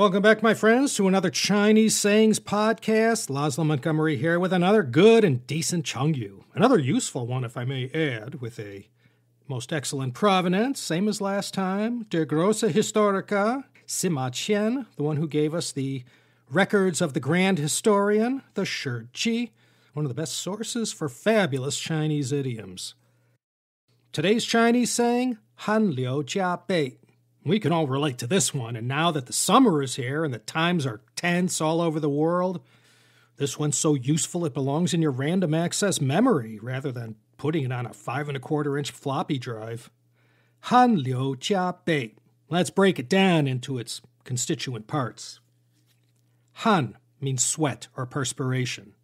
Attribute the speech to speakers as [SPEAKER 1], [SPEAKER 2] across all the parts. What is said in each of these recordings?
[SPEAKER 1] Welcome back, my friends, to another Chinese Sayings podcast. Laszlo Montgomery here with another good and decent Chengyu. Another useful one, if I may add, with a most excellent provenance, same as last time. Der Grosse Historiker, Sima Qian, the one who gave us the records of the Grand Historian, the Shi one of the best sources for fabulous Chinese idioms. Today's Chinese saying, Han Liu Jia Bei. We can all relate to this one, and now that the summer is here and the times are tense all over the world, this one's so useful it belongs in your random access memory rather than putting it on a five and a quarter inch floppy drive. Han Liu Jia Bei. Let's break it down into its constituent parts. Han means sweat or perspiration,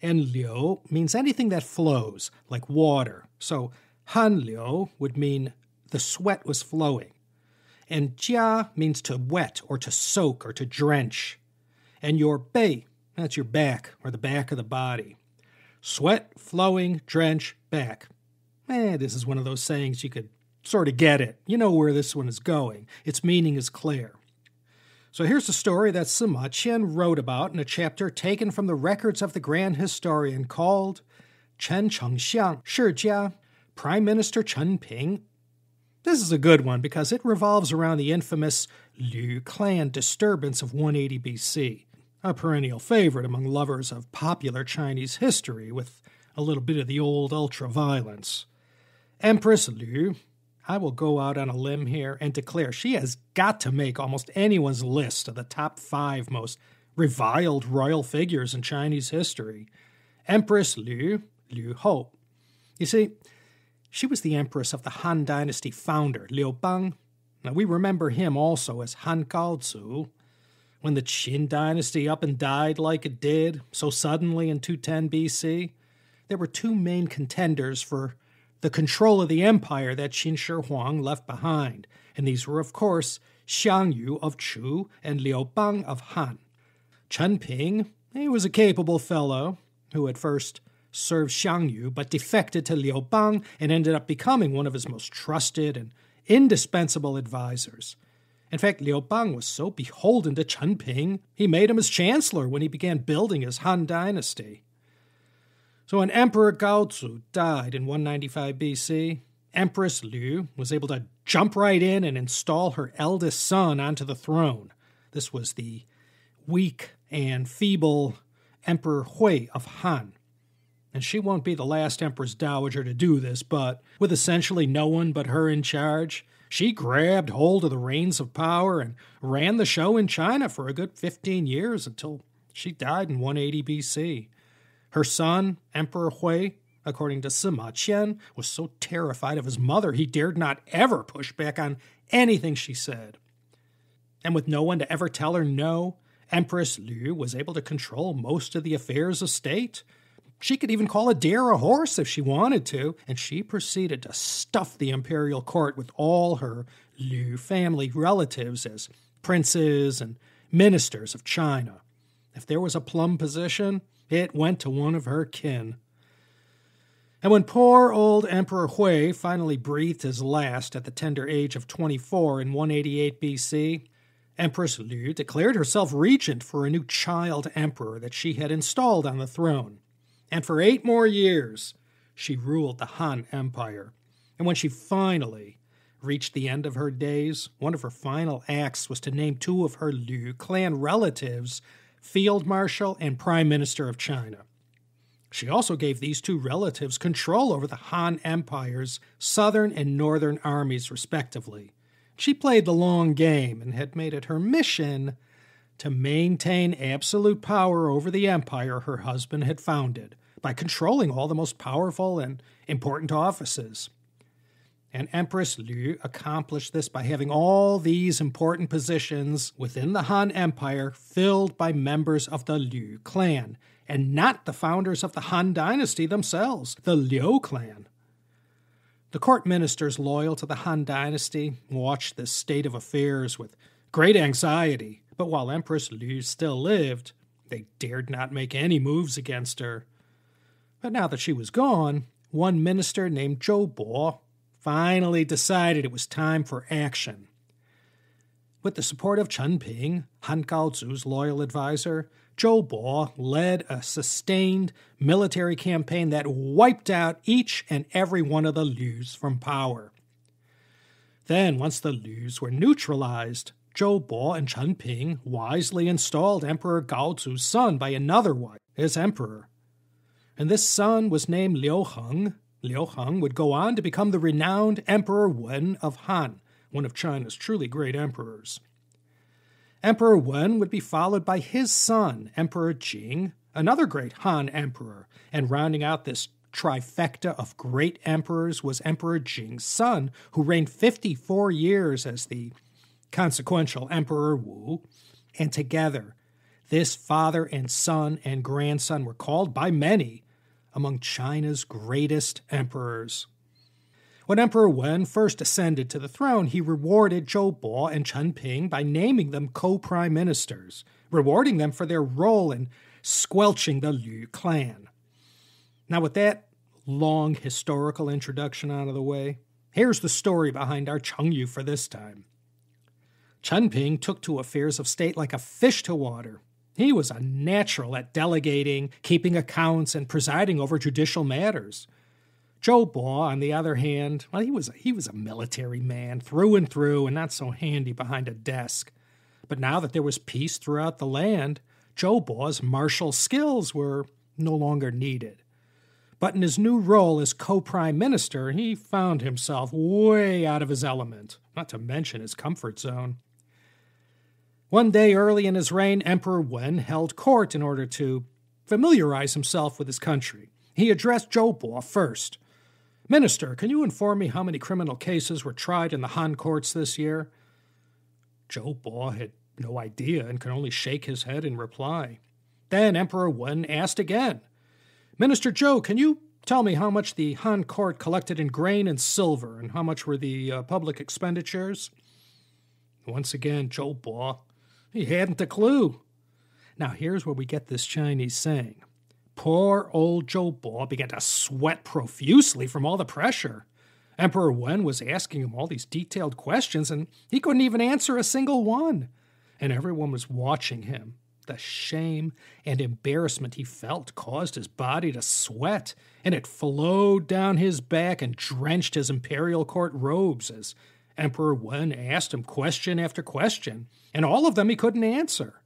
[SPEAKER 1] and Liu means anything that flows, like water. So Han Liu would mean the sweat was flowing. And Jia means to wet or to soak or to drench. And your Bei, that's your back or the back of the body. Sweat, flowing, drench, back. Eh, this is one of those sayings you could sort of get it. You know where this one is going. Its meaning is clear. So here's the story that Sima Qian wrote about in a chapter taken from the records of the grand historian called Chen Chengxiang Shijia, Prime Minister Chen Ping this is a good one because it revolves around the infamous Lü clan disturbance of 180 BC, a perennial favorite among lovers of popular Chinese history with a little bit of the old ultra violence. Empress Lü, I will go out on a limb here and declare she has got to make almost anyone's list of the top five most reviled royal figures in Chinese history. Empress Lü, Lü Hou. You see, she was the empress of the Han Dynasty founder, Liu Bang. Now, we remember him also as Han Gaozu. When the Qin Dynasty up and died like it did so suddenly in 210 BC, there were two main contenders for the control of the empire that Qin Shi Huang left behind, and these were, of course, Xiang Yu of Chu and Liu Bang of Han. Chen Ping, he was a capable fellow who at first served Xiang Yu, but defected to Liu Bang and ended up becoming one of his most trusted and indispensable advisors. In fact, Liu Bang was so beholden to Chen Ping, he made him his chancellor when he began building his Han dynasty. So when Emperor Gaozu died in 195 BC, Empress Lü was able to jump right in and install her eldest son onto the throne. This was the weak and feeble Emperor Hui of Han. And she won't be the last Empress Dowager to do this, but with essentially no one but her in charge, she grabbed hold of the reins of power and ran the show in China for a good 15 years until she died in 180 BC. Her son, Emperor Hui, according to Sima Qian, was so terrified of his mother he dared not ever push back on anything she said. And with no one to ever tell her no, Empress Lü was able to control most of the affairs of state she could even call a deer a horse if she wanted to, and she proceeded to stuff the imperial court with all her Lü family relatives as princes and ministers of China. If there was a plum position, it went to one of her kin. And when poor old Emperor Hui finally breathed his last at the tender age of 24 in 188 BC, Empress Lü declared herself regent for a new child emperor that she had installed on the throne and for eight more years she ruled the Han Empire. And when she finally reached the end of her days, one of her final acts was to name two of her Lü clan relatives Field Marshal and Prime Minister of China. She also gave these two relatives control over the Han Empire's southern and northern armies, respectively. She played the long game and had made it her mission to maintain absolute power over the empire her husband had founded, by controlling all the most powerful and important offices. And Empress Lü accomplished this by having all these important positions within the Han Empire filled by members of the Lü clan, and not the founders of the Han dynasty themselves, the Liu clan. The court ministers loyal to the Han dynasty watched this state of affairs with great anxiety, but while Empress Lü still lived, they dared not make any moves against her. But now that she was gone, one minister named Zhou Bo finally decided it was time for action. With the support of Chen Ping, Han Gaozu's loyal advisor, Zhou Bo led a sustained military campaign that wiped out each and every one of the Lüs from power. Then, once the Lüs were neutralized, Zhou Bo and Chen Ping wisely installed Emperor Gaozu's son by another wife as emperor. And this son was named Liu Heng. Liu Heng would go on to become the renowned Emperor Wen of Han, one of China's truly great emperors. Emperor Wen would be followed by his son, Emperor Jing, another great Han emperor, and rounding out this trifecta of great emperors was Emperor Jing's son, who reigned 54 years as the consequential Emperor Wu, and together, this father and son and grandson were called by many among China's greatest emperors. When Emperor Wen first ascended to the throne, he rewarded Zhou Bo and Chen Ping by naming them co prime ministers, rewarding them for their role in squelching the Lü clan. Now, with that long historical introduction out of the way, here's the story behind our Chengyu for this time. Chen Ping took to affairs of state like a fish to water. He was a natural at delegating, keeping accounts, and presiding over judicial matters. Zhou Bo, on the other hand, well, he was a, he was a military man through and through, and not so handy behind a desk. But now that there was peace throughout the land, Zhou Bo's martial skills were no longer needed. But in his new role as co prime minister, he found himself way out of his element, not to mention his comfort zone. One day early in his reign, Emperor Wen held court in order to familiarize himself with his country. He addressed Zhou Bo first. Minister, can you inform me how many criminal cases were tried in the Han courts this year? Zhou Bo had no idea and could only shake his head in reply. Then Emperor Wen asked again, Minister Zhou, can you tell me how much the Han court collected in grain and silver, and how much were the uh, public expenditures? Once again, Zhou he hadn't a clue. Now here's where we get this Chinese saying. Poor old Zhou Bo began to sweat profusely from all the pressure. Emperor Wen was asking him all these detailed questions, and he couldn't even answer a single one. And everyone was watching him. The shame and embarrassment he felt caused his body to sweat, and it flowed down his back and drenched his imperial court robes as Emperor Wen asked him question after question, and all of them he couldn't answer.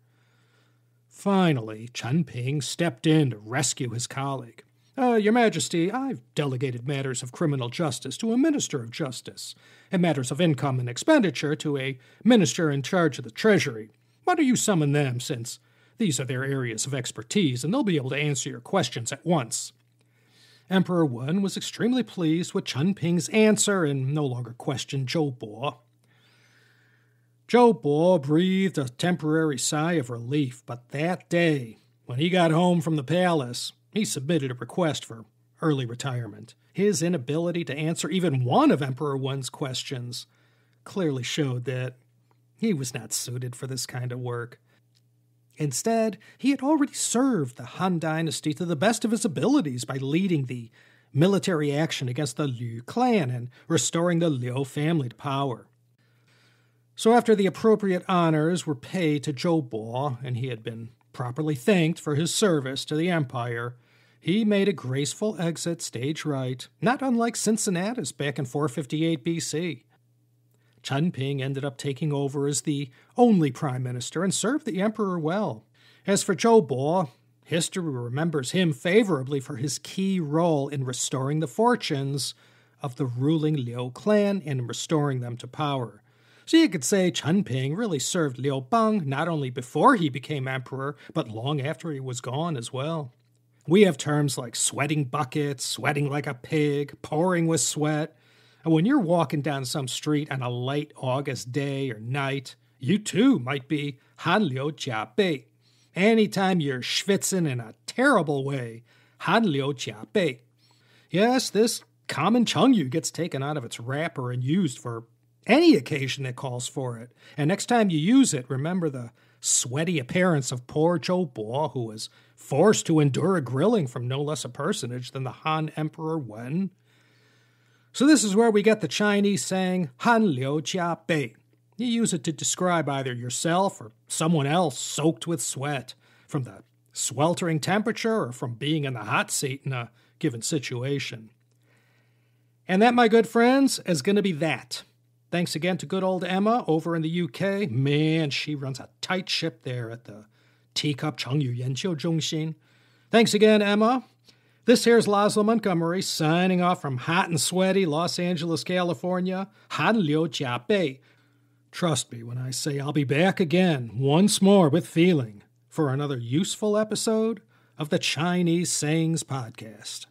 [SPEAKER 1] Finally, Chen Ping stepped in to rescue his colleague. Uh, Your Majesty, I've delegated matters of criminal justice to a minister of justice, and matters of income and expenditure to a minister in charge of the treasury. Why do you summon them, since these are their areas of expertise, and they'll be able to answer your questions at once? Emperor Wen was extremely pleased with Chen Ping's answer and no longer questioned Zhou Bo. Zhou Bo breathed a temporary sigh of relief, but that day, when he got home from the palace, he submitted a request for early retirement. His inability to answer even one of Emperor Wen's questions clearly showed that he was not suited for this kind of work. Instead, he had already served the Han dynasty to the best of his abilities by leading the military action against the Lü clan and restoring the Liu family to power. So, after the appropriate honors were paid to Zhou Bo, and he had been properly thanked for his service to the empire, he made a graceful exit stage right, not unlike Cincinnatus back in 458 BC. Chen Ping ended up taking over as the only prime minister and served the emperor well. As for Zhou Bo, history remembers him favorably for his key role in restoring the fortunes of the ruling Liu clan and restoring them to power. So you could say Chen Ping really served Liu Bang not only before he became emperor, but long after he was gone as well. We have terms like sweating buckets, sweating like a pig, pouring with sweat. And when you're walking down some street on a light August day or night, you too might be Han Liu Jia Bei. Anytime you're schwitzing in a terrible way, Han Liu Jia Bei. Yes, this common Chengyu gets taken out of its wrapper and used for any occasion that calls for it. And next time you use it, remember the sweaty appearance of poor Zhou Bo, who was forced to endure a grilling from no less a personage than the Han Emperor Wen. So this is where we get the Chinese saying Han Liu Jia Bei. You use it to describe either yourself or someone else soaked with sweat from the sweltering temperature or from being in the hot seat in a given situation. And that, my good friends, is going to be that. Thanks again to good old Emma over in the UK. Man, she runs a tight ship there at the Teacup Chengyu Yanjiu Zhongxin. Thanks again, Emma. This here's Laszlo Montgomery signing off from hot and sweaty Los Angeles, California. Han Liu Jia Bei. Trust me when I say I'll be back again, once more with feeling, for another useful episode of the Chinese Sayings Podcast.